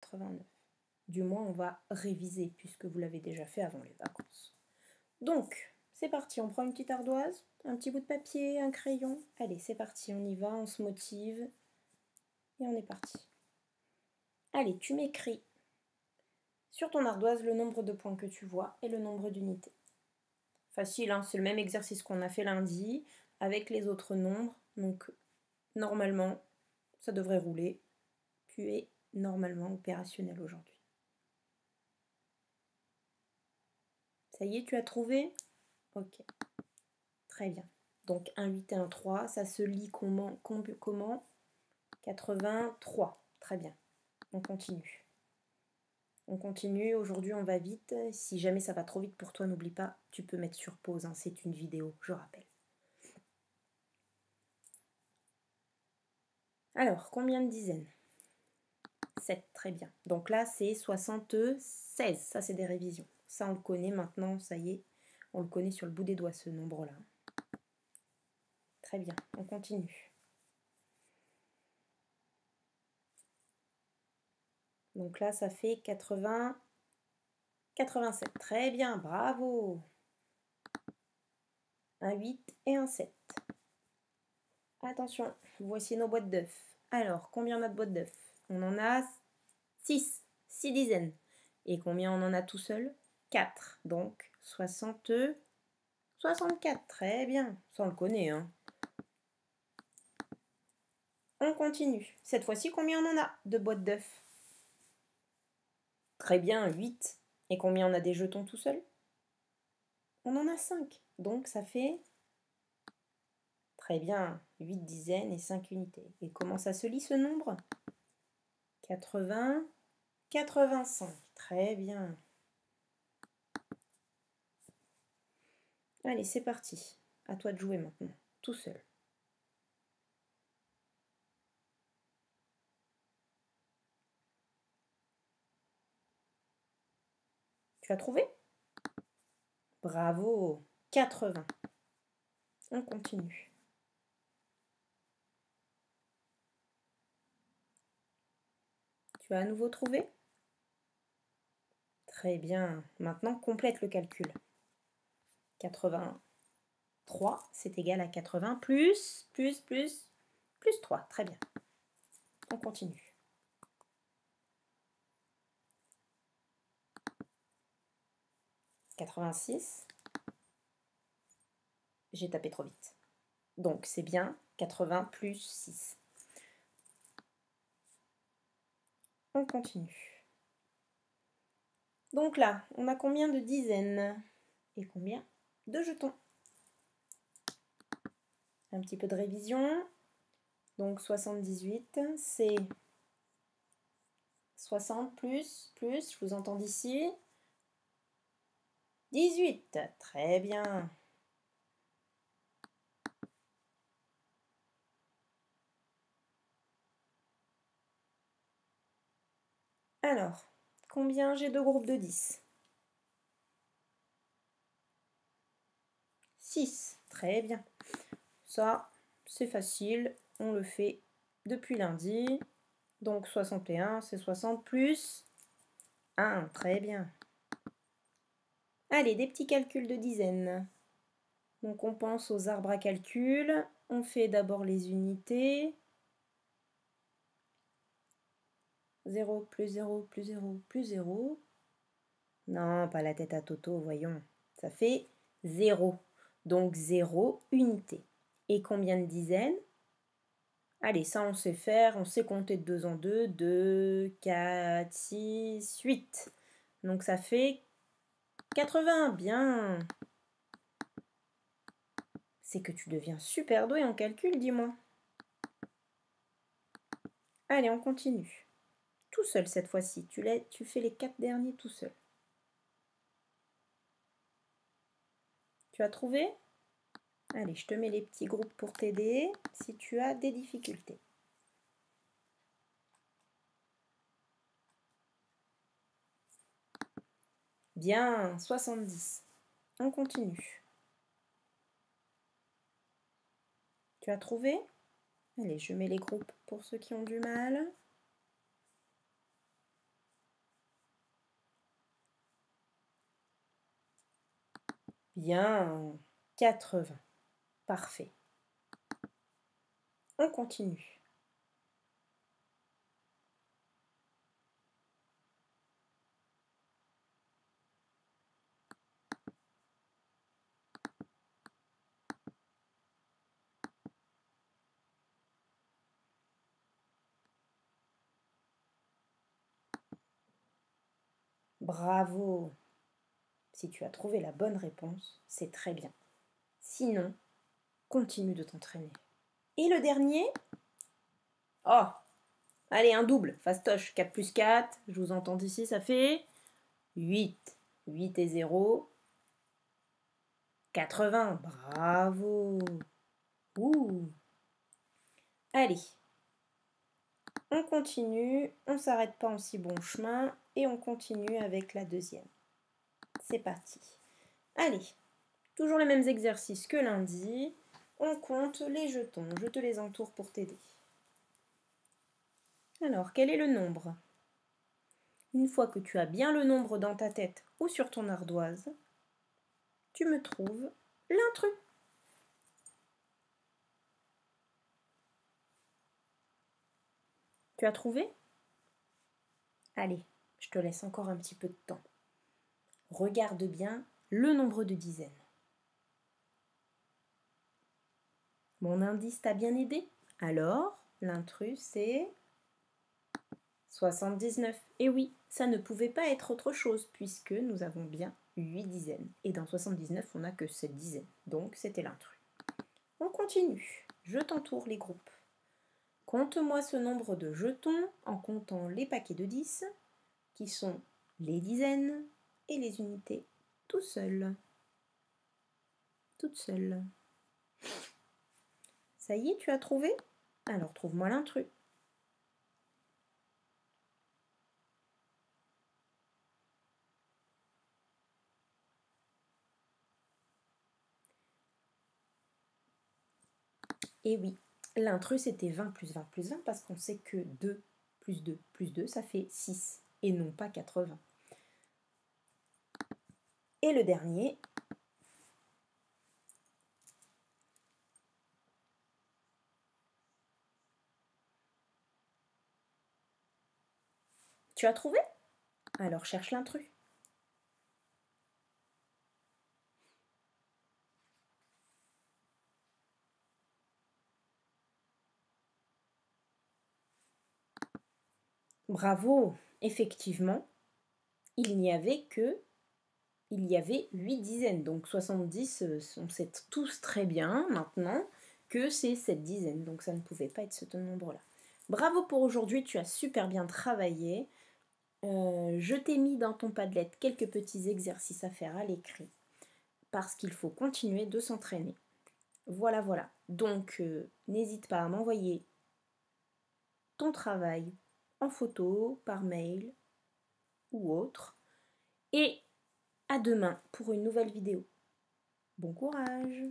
89. Du moins, on va réviser puisque vous l'avez déjà fait avant les vacances. Donc, c'est parti, on prend une petite ardoise, un petit bout de papier, un crayon. Allez, c'est parti, on y va, on se motive. Et on est parti. Allez, tu m'écris sur ton ardoise le nombre de points que tu vois et le nombre d'unités. Facile, hein c'est le même exercice qu'on a fait lundi avec les autres nombres. Donc, normalement, ça devrait rouler. Tu es normalement opérationnel aujourd'hui. Ça y est, tu as trouvé? Ok. Très bien. Donc 1, 8 et 1, 3, ça se lit comment, comment? 83. Très bien. On continue. On continue. Aujourd'hui, on va vite. Si jamais ça va trop vite pour toi, n'oublie pas, tu peux mettre sur pause. Hein. C'est une vidéo, je rappelle. Alors, combien de dizaines? 7, très bien. Donc là, c'est 76. Ça, c'est des révisions. Ça, on le connaît maintenant, ça y est. On le connaît sur le bout des doigts, ce nombre-là. Très bien, on continue. Donc là, ça fait 80, 87. Très bien, bravo. Un 8 et un 7. Attention, voici nos boîtes d'œufs. Alors, combien on a de boîtes d'œufs? On en a 6, 6 dizaines. Et combien on en a tout seul? 4. Donc, 60, 64. Très bien. Ça, on le connaît. Hein. On continue. Cette fois-ci, combien on en a de boîtes d'œufs? Très bien, 8. Et combien on a des jetons tout seul? On en a 5. Donc, ça fait... Très bien, 8 dizaines et 5 unités. Et comment ça se lit ce nombre? 80, 85. Très bien. Allez, c'est parti. À toi de jouer maintenant, tout seul. Tu as trouvé? Bravo 80. On continue. Tu as à nouveau trouvé? Très bien. Maintenant, complète le calcul. 83, c'est égal à 80 plus, plus, plus, plus 3. Très bien. On continue. « 86. J'ai tapé trop vite. Donc, c'est bien 80 plus 6. On continue. Donc là, on a combien de dizaines Et combien de jetons? Un petit peu de révision. Donc 78, c'est 60 plus, plus, je vous entends d'ici. 18, très bien. Alors, combien j'ai de groupes de 10 6. Très bien. Ça, c'est facile. On le fait depuis lundi. Donc 61, c'est 60 plus 1. Très bien. Allez, des petits calculs de dizaines. Donc on pense aux arbres à calcul. On fait d'abord les unités. 0 plus 0 plus 0 plus 0. Non, pas la tête à Toto, voyons. Ça fait 0. Donc 0 unité. Et combien de dizaines? Allez, ça on sait faire, on sait compter de 2 en 2. 2, 4, 6, 8. Donc ça fait 80, bien. C'est que tu deviens super doué en calcul, dis-moi. Allez, on continue. Tout seul cette fois-ci. Tu, tu fais les quatre derniers tout seul. Tu as trouvé? Allez, je te mets les petits groupes pour t'aider si tu as des difficultés. Bien, 70. On continue. Tu as trouvé? Allez, je mets les groupes pour ceux qui ont du mal. Bien. 80. Parfait. On continue. Bravo Si tu as trouvé la bonne réponse, c'est très bien. Sinon, continue de t'entraîner. Et le dernier? Oh Allez, un double, fastoche, 4 plus 4, je vous entends ici, ça fait 8. 8 et 0, 80. Bravo Ouh Allez, on continue, on s'arrête pas en si bon chemin et on continue avec la deuxième. C'est parti. Allez, toujours les mêmes exercices que lundi. On compte les jetons. Je te les entoure pour t'aider. Alors, quel est le nombre? Une fois que tu as bien le nombre dans ta tête ou sur ton ardoise, tu me trouves l'intrus. Tu as trouvé? Allez, je te laisse encore un petit peu de temps. Regarde bien le nombre de dizaines. Mon indice t'a bien aidé? Alors, l'intrus, c'est 79. Et oui, ça ne pouvait pas être autre chose puisque nous avons bien 8 dizaines. Et dans 79, on n'a que 7 dizaines. Donc, c'était l'intrus. On continue. Je t'entoure les groupes. Compte-moi ce nombre de jetons en comptant les paquets de 10, qui sont les dizaines et les unités tout seuls. Toutes seules. Ça y est, tu as trouvé? Alors trouve-moi l'intrus. Et oui, L'intrus c'était 20 plus 20 plus 20 parce qu'on sait que 2 plus 2 plus 2, ça fait 6 et non pas 80. Et le dernier, Tu as trouvé? Alors cherche l'intrus. Bravo, effectivement, il n'y avait que il y avait 8 dizaines, donc 70, euh, on sait tous très bien maintenant que c'est cette dizaine, donc ça ne pouvait pas être ce nombre-là. Bravo pour aujourd'hui, tu as super bien travaillé. Euh, je t'ai mis dans ton padlet quelques petits exercices à faire à l'écrit, parce qu'il faut continuer de s'entraîner. Voilà, voilà. Donc, euh, n'hésite pas à m'envoyer ton travail en photo, par mail ou autre. Et à demain pour une nouvelle vidéo. Bon courage